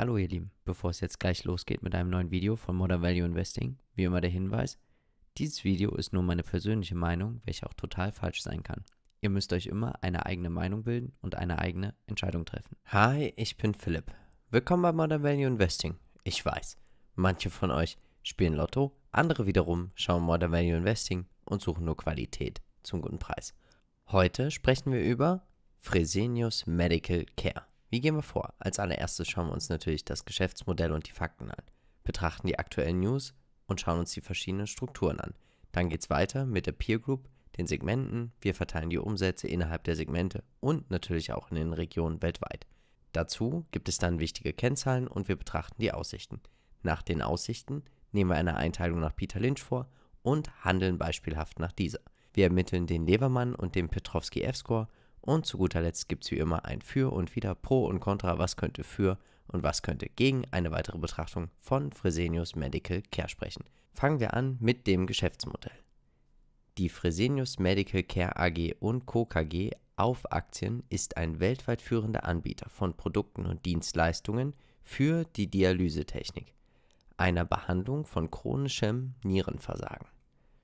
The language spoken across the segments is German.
Hallo ihr Lieben, bevor es jetzt gleich losgeht mit einem neuen Video von Modern Value Investing, wie immer der Hinweis, dieses Video ist nur meine persönliche Meinung, welche auch total falsch sein kann. Ihr müsst euch immer eine eigene Meinung bilden und eine eigene Entscheidung treffen. Hi, ich bin Philipp. Willkommen bei Modern Value Investing. Ich weiß, manche von euch spielen Lotto, andere wiederum schauen Modern Value Investing und suchen nur Qualität zum guten Preis. Heute sprechen wir über Fresenius Medical Care. Wie gehen wir vor? Als allererstes schauen wir uns natürlich das Geschäftsmodell und die Fakten an, betrachten die aktuellen News und schauen uns die verschiedenen Strukturen an. Dann geht es weiter mit der Peer Group, den Segmenten, wir verteilen die Umsätze innerhalb der Segmente und natürlich auch in den Regionen weltweit. Dazu gibt es dann wichtige Kennzahlen und wir betrachten die Aussichten. Nach den Aussichten nehmen wir eine Einteilung nach Peter Lynch vor und handeln beispielhaft nach dieser. Wir ermitteln den Levermann und den Petrovsky F-Score und zu guter Letzt gibt es wie immer ein Für und Wider, Pro und Contra, was könnte für und was könnte gegen eine weitere Betrachtung von Fresenius Medical Care sprechen. Fangen wir an mit dem Geschäftsmodell. Die Fresenius Medical Care AG und Co. KG auf Aktien ist ein weltweit führender Anbieter von Produkten und Dienstleistungen für die Dialysetechnik, einer Behandlung von chronischem Nierenversagen.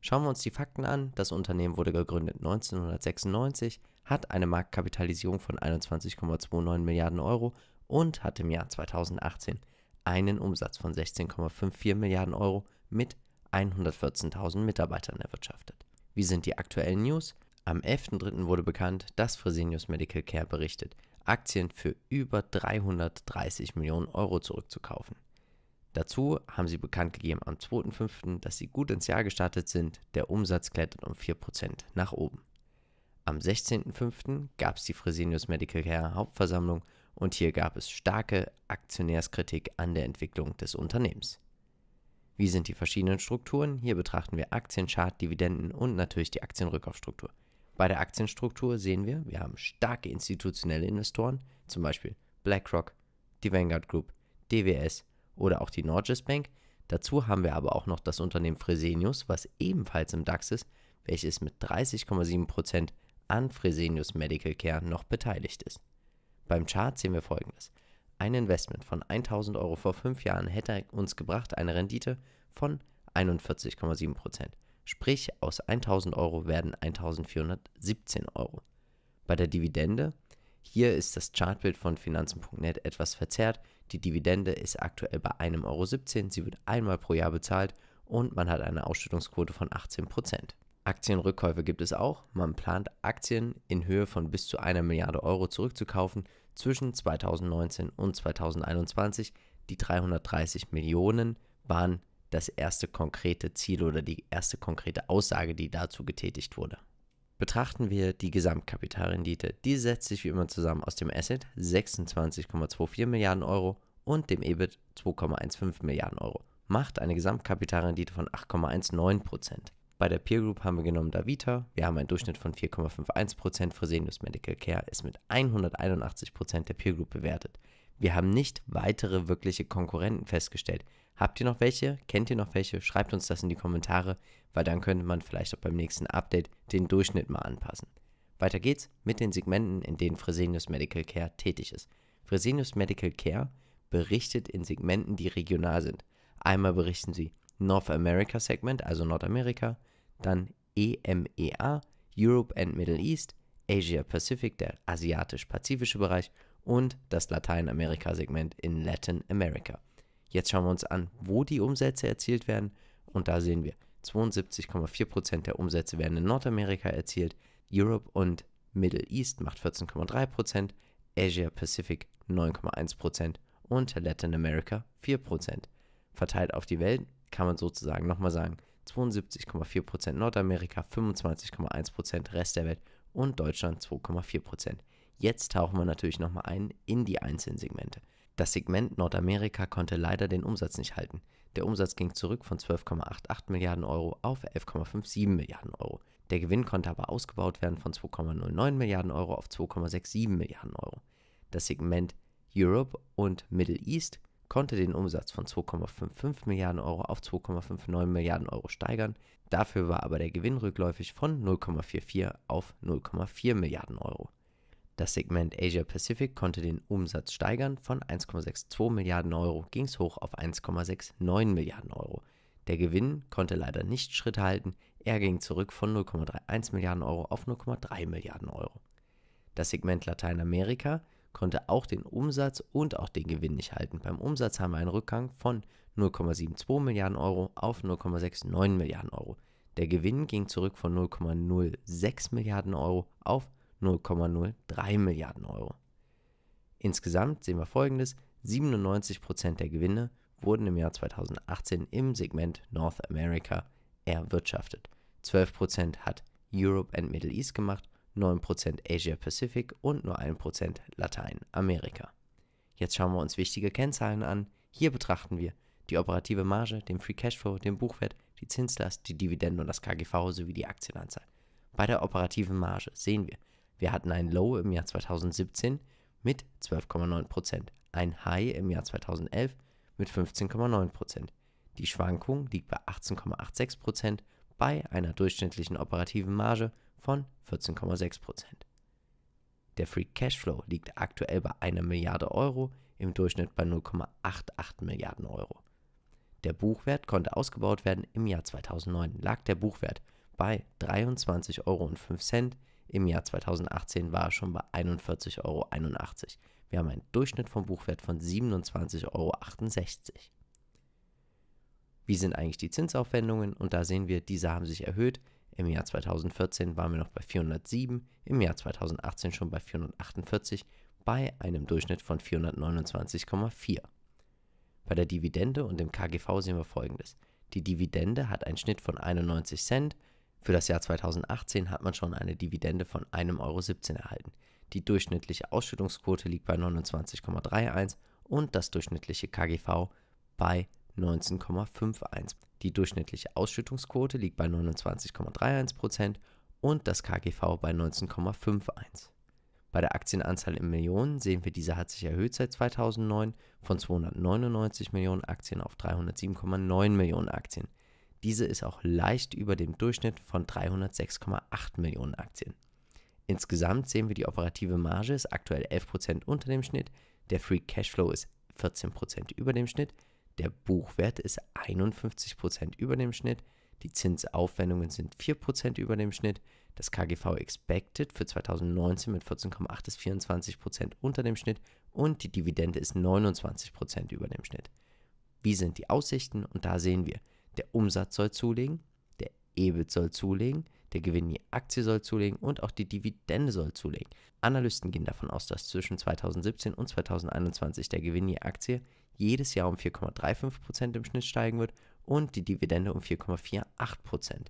Schauen wir uns die Fakten an. Das Unternehmen wurde gegründet 1996, hat eine Marktkapitalisierung von 21,29 Milliarden Euro und hat im Jahr 2018 einen Umsatz von 16,54 Milliarden Euro mit 114.000 Mitarbeitern erwirtschaftet. Wie sind die aktuellen News? Am 11.03. wurde bekannt, dass Fresenius Medical Care berichtet, Aktien für über 330 Millionen Euro zurückzukaufen. Dazu haben sie bekannt gegeben am 2.05., dass sie gut ins Jahr gestartet sind, der Umsatz klettert um 4% nach oben. Am 16.05. gab es die Fresenius Medical Care Hauptversammlung und hier gab es starke Aktionärskritik an der Entwicklung des Unternehmens. Wie sind die verschiedenen Strukturen? Hier betrachten wir Aktienchart, Dividenden und natürlich die Aktienrückkaufstruktur. Bei der Aktienstruktur sehen wir, wir haben starke institutionelle Investoren, zum Beispiel BlackRock, die Vanguard Group, DWS oder auch die Norges Bank. Dazu haben wir aber auch noch das Unternehmen Fresenius, was ebenfalls im DAX ist, welches mit 30,7% an Fresenius Medical Care noch beteiligt ist. Beim Chart sehen wir folgendes. Ein Investment von 1000 Euro vor fünf Jahren hätte uns gebracht eine Rendite von 41,7%. Sprich, aus 1000 Euro werden 1417 Euro. Bei der Dividende, hier ist das Chartbild von Finanzen.net etwas verzerrt. Die Dividende ist aktuell bei 1,17 Euro. Sie wird einmal pro Jahr bezahlt und man hat eine Ausschüttungsquote von 18%. Aktienrückkäufe gibt es auch. Man plant Aktien in Höhe von bis zu einer Milliarde Euro zurückzukaufen zwischen 2019 und 2021. Die 330 Millionen waren das erste konkrete Ziel oder die erste konkrete Aussage, die dazu getätigt wurde. Betrachten wir die Gesamtkapitalrendite. Die setzt sich wie immer zusammen aus dem Asset 26,24 Milliarden Euro und dem EBIT 2,15 Milliarden Euro. Macht eine Gesamtkapitalrendite von 8,19 Prozent. Bei der Peer Group haben wir genommen Davita. Wir haben einen Durchschnitt von 4,51%. Fresenius Medical Care ist mit 181% der Peer Group bewertet. Wir haben nicht weitere wirkliche Konkurrenten festgestellt. Habt ihr noch welche? Kennt ihr noch welche? Schreibt uns das in die Kommentare, weil dann könnte man vielleicht auch beim nächsten Update den Durchschnitt mal anpassen. Weiter geht's mit den Segmenten, in denen Fresenius Medical Care tätig ist. Fresenius Medical Care berichtet in Segmenten, die regional sind. Einmal berichten sie North America Segment, also Nordamerika, dann EMEA, Europe and Middle East, Asia Pacific, der asiatisch-pazifische Bereich und das Lateinamerika-Segment in Latin America. Jetzt schauen wir uns an, wo die Umsätze erzielt werden und da sehen wir, 72,4% der Umsätze werden in Nordamerika erzielt, Europe und Middle East macht 14,3%, Asia Pacific 9,1% und Latin America 4%. Verteilt auf die Welt kann man sozusagen nochmal sagen, 72,4% Nordamerika, 25,1% Rest der Welt und Deutschland 2,4%. Jetzt tauchen wir natürlich nochmal ein in die einzelnen Segmente. Das Segment Nordamerika konnte leider den Umsatz nicht halten. Der Umsatz ging zurück von 12,88 Milliarden Euro auf 11,57 Milliarden Euro. Der Gewinn konnte aber ausgebaut werden von 2,09 Milliarden Euro auf 2,67 Milliarden Euro. Das Segment Europe und Middle East konnte den Umsatz von 2,55 Milliarden Euro auf 2,59 Milliarden Euro steigern. Dafür war aber der Gewinn rückläufig von 0,44 auf 0,4 Milliarden Euro. Das Segment Asia Pacific konnte den Umsatz steigern. Von 1,62 Milliarden Euro ging es hoch auf 1,69 Milliarden Euro. Der Gewinn konnte leider nicht Schritt halten. Er ging zurück von 0,31 Milliarden Euro auf 0,3 Milliarden Euro. Das Segment Lateinamerika konnte auch den Umsatz und auch den Gewinn nicht halten. Beim Umsatz haben wir einen Rückgang von 0,72 Milliarden Euro auf 0,69 Milliarden Euro. Der Gewinn ging zurück von 0,06 Milliarden Euro auf 0,03 Milliarden Euro. Insgesamt sehen wir folgendes: 97% der Gewinne wurden im Jahr 2018 im Segment North America erwirtschaftet. 12% hat Europe and Middle East gemacht, 9% Asia Pacific und nur 1% Lateinamerika. Jetzt schauen wir uns wichtige Kennzahlen an. Hier betrachten wir die operative Marge, den Free Cashflow, den Buchwert, die Zinslast, die Dividende und das KGV sowie die Aktienanzahl. Bei der operativen Marge sehen wir, wir hatten ein Low im Jahr 2017 mit 12,9%, ein High im Jahr 2011 mit 15,9%. Die Schwankung liegt bei 18,86% bei einer durchschnittlichen operativen Marge von 14,6%. Der Free Cashflow liegt aktuell bei 1 Milliarde Euro, im Durchschnitt bei 0,88 Milliarden Euro. Der Buchwert konnte ausgebaut werden. Im Jahr 2009 lag der Buchwert bei 23,05 Euro. Im Jahr 2018 war er schon bei 41,81 Euro. Wir haben einen Durchschnitt vom Buchwert von 27,68 Euro. Wie sind eigentlich die Zinsaufwendungen? Und da sehen wir, diese haben sich erhöht. Im Jahr 2014 waren wir noch bei 407, im Jahr 2018 schon bei 448, bei einem Durchschnitt von 429,4. Bei der Dividende und dem KGV sehen wir folgendes. Die Dividende hat einen Schnitt von 91 Cent. Für das Jahr 2018 hat man schon eine Dividende von 1,17 Euro erhalten. Die durchschnittliche Ausschüttungsquote liegt bei 29,31 und das durchschnittliche KGV bei 19,51. Die durchschnittliche Ausschüttungsquote liegt bei 29,31% und das KGV bei 19,51. Bei der Aktienanzahl in Millionen sehen wir, diese hat sich erhöht seit 2009 von 299 Millionen Aktien auf 307,9 Millionen Aktien. Diese ist auch leicht über dem Durchschnitt von 306,8 Millionen Aktien. Insgesamt sehen wir, die operative Marge ist aktuell 11% unter dem Schnitt, der Free Cashflow ist 14% über dem Schnitt, der Buchwert ist 51% über dem Schnitt, die Zinsaufwendungen sind 4% über dem Schnitt, das KGV Expected für 2019 mit 14,8 ist 24% unter dem Schnitt und die Dividende ist 29% über dem Schnitt. Wie sind die Aussichten? Und da sehen wir, der Umsatz soll zulegen, der EBIT soll zulegen, der Gewinn je Aktie soll zulegen und auch die Dividende soll zulegen. Analysten gehen davon aus, dass zwischen 2017 und 2021 der Gewinn je Aktie jedes Jahr um 4,35% im Schnitt steigen wird und die Dividende um 4,48%.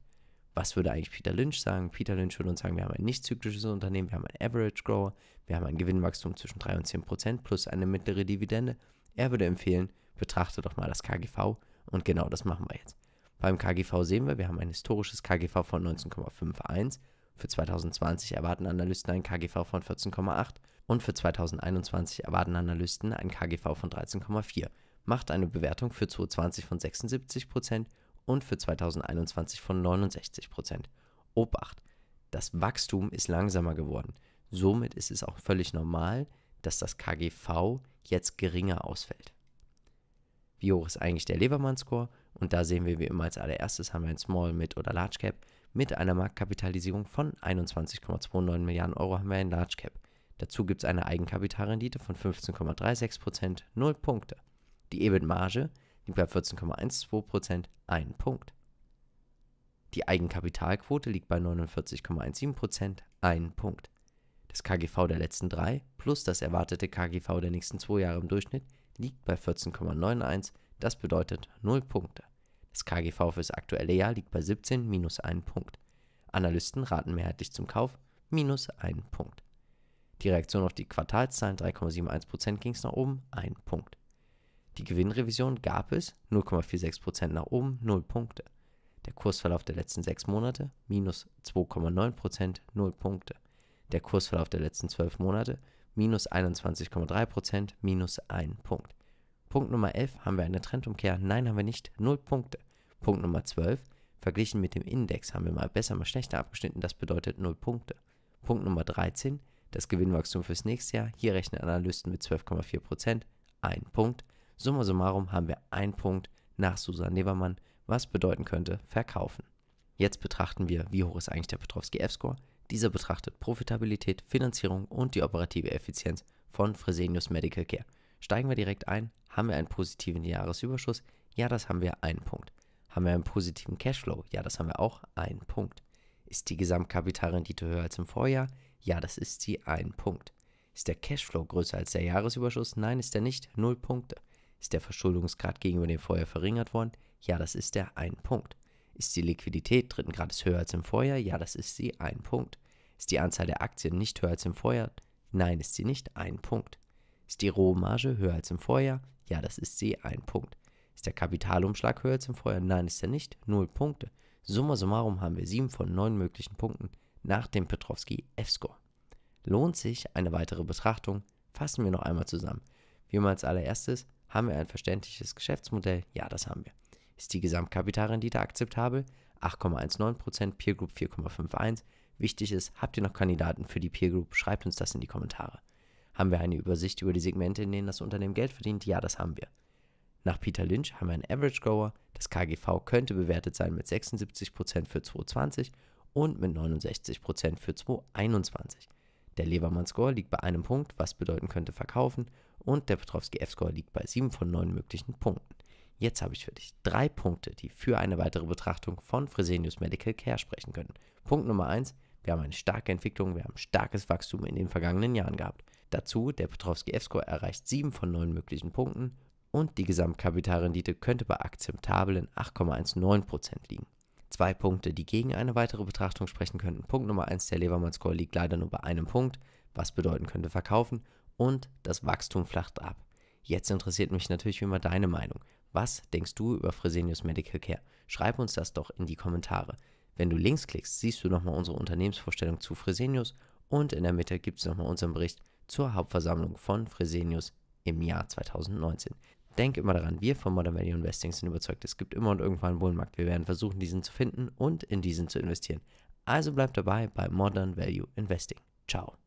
Was würde eigentlich Peter Lynch sagen? Peter Lynch würde uns sagen, wir haben ein nicht zyklisches Unternehmen, wir haben ein Average Grower, wir haben ein Gewinnwachstum zwischen 3 und 10 Prozent plus eine mittlere Dividende. Er würde empfehlen, betrachte doch mal das KGV und genau das machen wir jetzt. Beim KGV sehen wir, wir haben ein historisches KGV von 19,51. Für 2020 erwarten Analysten ein KGV von 14,8 und für 2021 erwarten Analysten ein KGV von 13,4. Macht eine Bewertung für 2020 von 76% und für 2021 von 69 Prozent. Obacht, das Wachstum ist langsamer geworden. Somit ist es auch völlig normal, dass das KGV jetzt geringer ausfällt. Wie hoch ist eigentlich der Levermann-Score? Und da sehen wir wie immer als allererstes haben wir ein Small, Mid oder Large Cap. Mit einer Marktkapitalisierung von 21,29 Milliarden Euro haben wir ein Large Cap. Dazu gibt es eine Eigenkapitalrendite von 15,36%, 0 Punkte. Die EBIT-Marge liegt bei 14,12%, ein Punkt. Die Eigenkapitalquote liegt bei 49,17%, ein Punkt. Das KGV der letzten drei plus das erwartete KGV der nächsten zwei Jahre im Durchschnitt liegt bei 14,91, das bedeutet 0 Punkte. Das KGV fürs aktuelle Jahr liegt bei 17 minus 1 Punkt. Analysten raten mehrheitlich zum Kauf minus 1 Punkt. Die Reaktion auf die Quartalszahlen 3,71% ging es nach oben, 1 Punkt. Die Gewinnrevision gab es 0,46% nach oben, 0 Punkte. Der Kursverlauf der letzten 6 Monate minus 2,9%, 0 Punkte. Der Kursverlauf der letzten 12 Monate minus 21,3%, minus 1 Punkt. Punkt Nummer 11, haben wir eine Trendumkehr? Nein, haben wir nicht, 0 Punkte. Punkt Nummer 12, verglichen mit dem Index haben wir mal besser, mal schlechter abgeschnitten, das bedeutet 0 Punkte. Punkt Nummer 13, Das Gewinnwachstum fürs nächste Jahr, hier rechnen Analysten mit 12,4%, ein Punkt. Summa summarum haben wir einen Punkt nach Susan Nevermann, was bedeuten könnte verkaufen. Jetzt betrachten wir, wie hoch ist eigentlich der Petrovski F-Score. Dieser betrachtet Profitabilität, Finanzierung und die operative Effizienz von Fresenius Medical Care. Steigen wir direkt ein. Haben wir einen positiven Jahresüberschuss? Ja, das haben wir einen Punkt. Haben wir einen positiven Cashflow? Ja, das haben wir auch einen Punkt. Ist die Gesamtkapitalrendite höher als im Vorjahr? Ja, das ist sie ein Punkt. Ist der Cashflow größer als der Jahresüberschuss? Nein, ist er nicht. Null Punkte. Ist der Verschuldungsgrad gegenüber dem Vorjahr verringert worden? Ja, das ist der ein Punkt. Ist die Liquidität dritten Grades höher als im Vorjahr? Ja, das ist sie ein Punkt. Ist die Anzahl der Aktien nicht höher als im Vorjahr? Nein, ist sie nicht ein Punkt. Ist die Rohmarge höher als im Vorjahr? Ja, das ist sie ein Punkt. Ist der Kapitalumschlag höher als im Vorjahr? Nein, ist er nicht. Null Punkte. Summa summarum haben wir sieben von neun möglichen Punkten nach dem Petrovski F-Score. Lohnt sich eine weitere Betrachtung? Fassen wir noch einmal zusammen. Wie immer als allererstes, haben wir ein verständliches Geschäftsmodell? Ja, das haben wir. Ist die Gesamtkapitalrendite akzeptabel? 8,19%, Peer Group 4,51%. Wichtig ist, habt ihr noch Kandidaten für die Peer Group? Schreibt uns das in die Kommentare. Haben wir eine Übersicht über die Segmente, in denen das Unternehmen Geld verdient? Ja, das haben wir. Nach Peter Lynch haben wir einen Average Grower. Das KGV könnte bewertet sein mit 76% für 2020 und mit 69% für 2021. Der Levermann Score liegt bei einem Punkt, was bedeuten könnte verkaufen, und der Petrovski F-Score liegt bei 7 von 9 möglichen Punkten. Jetzt habe ich für dich drei Punkte, die für eine weitere Betrachtung von Fresenius Medical Care sprechen können. Punkt Nummer 1, wir haben eine starke Entwicklung, wir haben starkes Wachstum in den vergangenen Jahren gehabt. Dazu, der Petrovski F-Score erreicht 7 von 9 möglichen Punkten und die Gesamtkapitalrendite könnte bei akzeptablen 8,19% liegen. Zwei Punkte, die gegen eine weitere Betrachtung sprechen könnten. Punkt Nummer 1, der Levermann-Score liegt leider nur bei einem Punkt, was bedeuten könnte verkaufen und das Wachstum flacht ab. Jetzt interessiert mich natürlich wie immer deine Meinung. Was denkst du über Fresenius Medical Care? Schreib uns das doch in die Kommentare. Wenn du links klickst, siehst du nochmal unsere Unternehmensvorstellung zu Fresenius und in der Mitte gibt es nochmal unseren Bericht zur Hauptversammlung von Fresenius im Jahr 2019. Denk immer daran, wir von Modern Value Investing sind überzeugt, es gibt immer und irgendwann einen Bullenmarkt. Wir werden versuchen, diesen zu finden und in diesen zu investieren. Also bleib dabei bei Modern Value Investing. Ciao.